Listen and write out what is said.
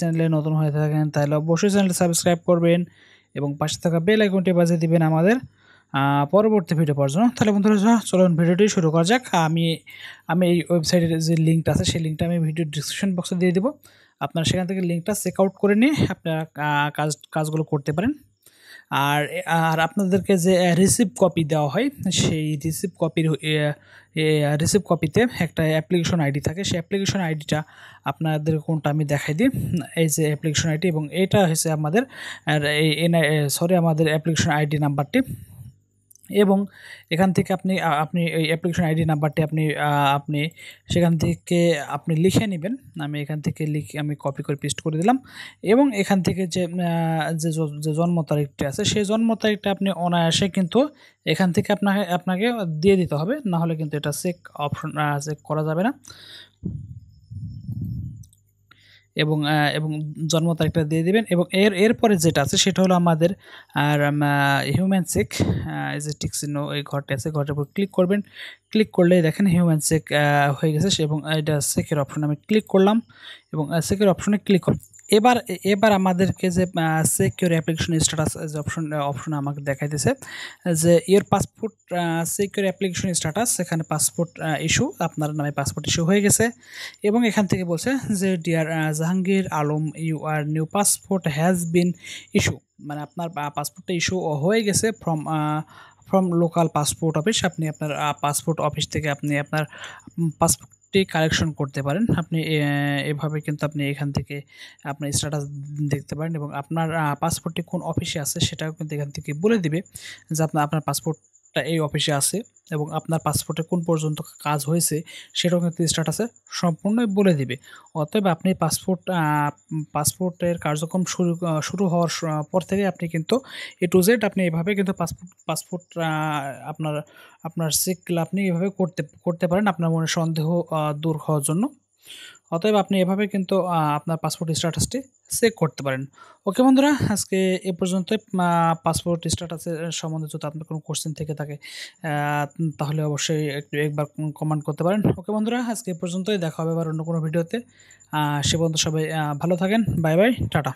চ্যানেলে নতুন হয়ে থাকেন, তাহলে অবশ্যই চ্যানেলটি সাবস্ক্রাইব করবেন এবং পাশে থাকা বেল আইকনটি বাজিয়ে দিবেন আমাদের পরবর্তী ভিডিও পাওয়ার জন্য। তাহলে বন্ধুরা, চলুন ভিডিওটি শুরু করা যাক। আমি আমি এই ওয়েবসাইটের যে লিঙ্কটা আছে, সেই লিঙ্কটা আমি ভিডিও ডিসক্রিপশন বক্সে দিয়ে দেবো। আপনারা সেখান থেকে লিঙ্কটা চেক আউট করে নিয়ে আপনারা কাজ, কাজগুলো করতে পারেন। আর আর আপনাদেরকে যে রিসিপ্ট কপি দেওয়া হয়, সেই রিসিপ্ট কপির রিসিপ্ট কপিতে একটা অ্যাপ্লিকেশন আইডি থাকে। সেই অ্যাপ্লিকেশন আইডিটা আপনাদের কোনটা আমি দেখাই দিই। এই যে অ্যাপ্লিকেশন আইডি এবং এটা হচ্ছে আমাদের এই সরি আমাদের অ্যাপ্লিকেশন আইডি নাম্বারটি এবং এখান থেকে আপনি আপনি এই অ্যাপ্লিকেশন আইডি নাম্বারটি আপনি আপনি সেখান থেকে আপনি লিখে নেবেন। আমি এখান থেকে লিখে, আমি কপি করে পেস্ট করে দিলাম এবং এখান থেকে যে যে জন্ম তারিখটি আছে, সেই জন্ম তারিখটা আপনি অনায়াসে কিন্তু এখান থেকে আপনাকে আপনাকে দিয়ে দিতে হবে। না হলে কিন্তু এটা চেক অপশন চেক করা যাবে না। এবং এবং জন্ম তারিখটা দিয়ে দেবেন এবং এর, এরপরে যেটা আছে সেটা হলো আমাদের, আর হিউম্যান চেক যে টিক চিহ্ন এই ঘরটা আছে, ঘরটার উপর ক্লিক করবেন। ক্লিক করলে দেখেন হিউম্যান সেক হয়ে গেছে এবং এটা সেকের অপশন আমি ক্লিক করলাম এবং সেকের অপশনে ক্লিক এবার এবার আমাদেরকে যে সিকিউর অ্যাপ্লিকেশন স্ট্যাটাস যে অপশন অপশন আমাকে দেখাই দেখাইতেছে, যে এর পাসপোর্ট সিকিউর অ্যাপ্লিকেশন স্ট্যাটাস সেখানে পাসপোর্ট ইস্যু আপনার নামে পাসপোর্ট ইস্যু হয়ে গেছে। এবং এখান থেকে বলছে যে dear Jahangir Alam you are new passport has been issue মানে আপনার পাসপোর্টটা ইস্যু হয়ে গেছে from from local passport office আপনি আপনার পাসপোর্ট অফিস থেকে আপনি আপনার পাসপোর্ট কালেকশন করতে পারেন। আপনি এভাবে কিন্তু আপনি এখান থেকে আপনার স্ট্যাটাস দেখতে পারেন এবং আপনার পাসপোর্টটি কোন অফিসে আছে সেটাও কিন্তু এখান থেকে বলে দিবে যে আপনার আপনার পাসপোর্টটা এই অফিসে আছে এবং আপনার পাসপোর্টে কোন পর্যন্ত কাজ হয়েছে সেটাও কিন্তু স্ট্যাটাসে সম্পূর্ণই বলে দিবে। অতএব আপনি পাসপোর্ট পাসপোর্টের কার্যক্রম শুরু শুরু হওয়ার পর থেকে আপনি কিন্তু এ টু জেড আপনি এভাবে কিন্তু পাসপোর্ট পাসপোর্ট আপনার আপনার চেকগুলো আপনি এভাবে করতে করতে পারেন আপনার মনে সন্দেহ দূর হওয়ার জন্য। অতএব আপনি এভাবে কিন্তু আপনার পাসপোর্ট স্ট্যাটাসটি চেক করতে পারেন। ওকে বন্ধুরা, আজকে এ পর্যন্ত পাসপোর্ট স্ট্যাটাসের সম্বন্ধে যদি আপনার কোনো কোশ্চেন থেকে থাকে তাহলে অবশ্যই একটু একবার কমেন্ট করতে পারেন। ওকে বন্ধুরা, আজকে এ পর্যন্তই। দেখা হবে আবার অন্য কোনো ভিডিওতে। সে পর্যন্ত সবাই ভালো থাকেন। Bye bye, tata.